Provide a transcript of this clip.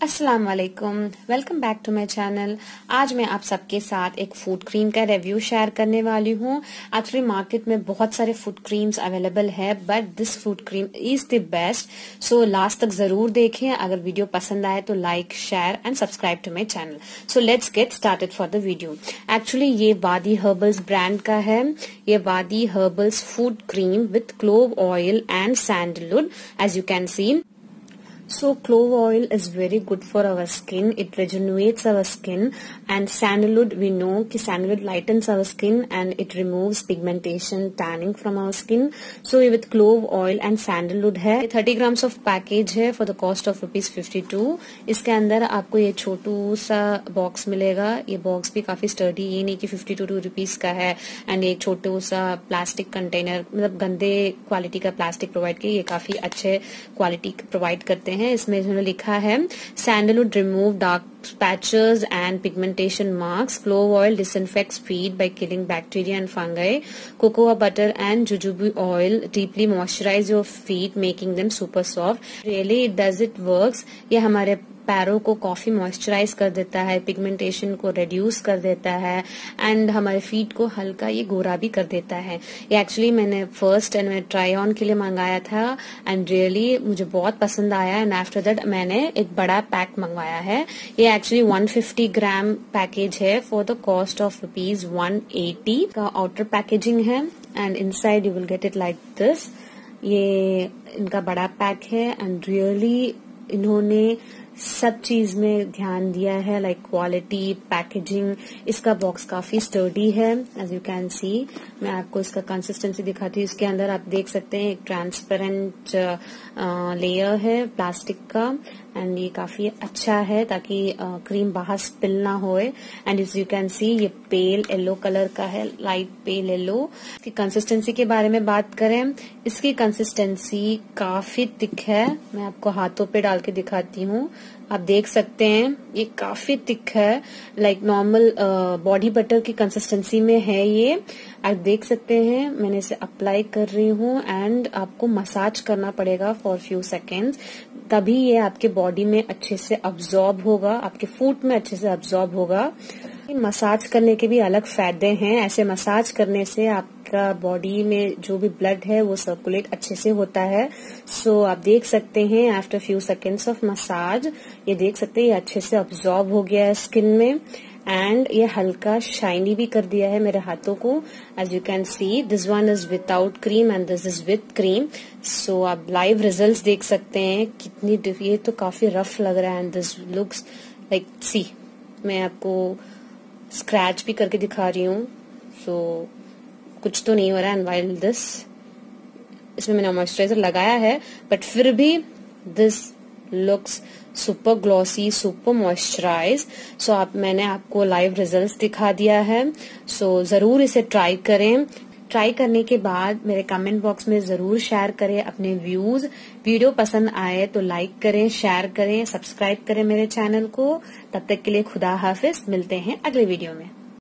अस्सलाम वालेकुम welcome back to my channel आज मैं आप सबके साथ एक फ़ूड क्रीम का रिव्यू शेयर करने वाली हूँ। एक्चुअली मार्केट में बहुत सारे फ़ूड क्रीम्स अवेलेबल है but this food cream is the best so last तक ज़रूर देखें। अगर वीडियो पसंद आए तो like share and subscribe to my channel so let's get started for the video actually ये वादी हर्बल्स ब्रांड का है। ये Vaadi herbals food cream with clove oil and sandalwood as you can see So clove oil is very good for our skin. It regenerates our skin and sandalwood we know कि sandalwood lightens our skin and it removes pigmentation, tanning from our skin. So with clove oil and sandalwood है 30 grams of package है for the cost of rupees 52. इसके अंदर आपको ये छोटू सा box मिलेगा ये बॉक्स भी काफ़ी स्टर्डी ये नहीं कि 52 टू रुपीज़ का है एंड एक छोटू सा प्लास्टिक कंटेनर मतलब गंदे क्वालिटी का प्लास्टिक प्रोवाइड ये काफ़ी अच्छे क्वालिटी प्रोवाइड करते हैं है, इसमें इन्होंने लिखा है sandalwood remove dark patches and pigmentation marks clove oil disinfect feet by killing bacteria and fungi cocoa butter and jujube oil deeply moisturize your feet making them super soft really it does it work ये हमारे पैरों को coffee moisturise कर देता है pigmentation को reduce कर देता है एंड हमारे फीट को हल्का ये गोरा भी कर देता है। ये एक्चुअली मैंने फ़र्स्ट एंड मैं ट्राई ऑन के लिए मंगाया था एंड रियली really, मुझे बहुत पसंद आया एंड आफ्टर दैट मैंने एक बड़ा पैक मंगवाया है। ये एक्चुअली 150 ग्राम पैकेज है for the cost of rupees 180 का आउटर पैकेजिंग है and inside you will get it like this ये इनका बड़ा पैक है एंड रियली really, इन्होंने सब चीज़ में ध्यान दिया है लाइक क्वालिटी पैकेजिंग इसका बॉक्स काफ़ी स्टर्डी है एज यू कैन सी मैं आपको इसका कंसिस्टेंसी दिखाती हूँ। इसके अंदर आप देख सकते हैं एक ट्रांसपेरेंट लेयर है प्लास्टिक का। एंड ये काफ़ी अच्छा है ताकि क्रीम बाहर स्पिल ना होए। And as you can see ये पेल येलो कलर का है लाइट पेल येलो इसकी कंसिस्टेंसी के बारे में बात करें, इसकी कंसिस्टेंसी काफ़ी थिक है। मैं आपको हाथों पे डाल के दिखाती हूँ। आप देख सकते हैं, ये काफ़ी थिक है। लाइक नॉर्मल बॉडी बटर की कंसिस्टेंसी में है ये। आप देख सकते हैं, मैंने इसे अप्लाई कर रही हूँ। एंड आपको मसाज करना पड़ेगा फॉर फ्यू सेकेंड्स तभी ये आपके बॉडी में अच्छे से अब्जॉर्ब होगा आपके फ़ूड में अच्छे से अब्जॉर्ब होगा। मसाज करने के भी अलग फ़ायदे हैं। ऐसे मसाज करने से आपका बॉडी में जो भी ब्लड है वो सर्कुलेट अच्छे से होता है। सो so, आप देख सकते हैं after few seconds of massage ये देख सकते हैं ये अच्छे से अब्जॉर्ब हो गया है स्किन में। एंड ये हल्का शाइनी भी कर दिया है मेरे हाथों को. As you can see this one is without cream and this is with cream so आप लाइव रिजल्ट्स देख सकते हैं. कितनी ये तो काफ़ी रफ लग रहा है and this looks like see मैं आपको स्क्रैच भी करके दिखा रही हूँ. सो so, कुछ तो नहीं हो रहा है एंड वाइल दिस इसमें मैंने मॉइस्चराइजर लगाया है बट फिर भी this looks super glossy super moisturize so आप मैंने आपको लाइव रिजल्ट्स दिखा दिया है. सो so, ज़रूर इसे ट्राई करें. ट्राई करने के बाद मेरे कमेंट बॉक्स में ज़रूर शेयर करें अपने व्यूज़ वीडियो पसंद आए तो लाइक करें शेयर करें सब्सक्राइब करें मेरे चैनल को. तब तक के लिए खुदा हाफिज. मिलते हैं अगले वीडियो में.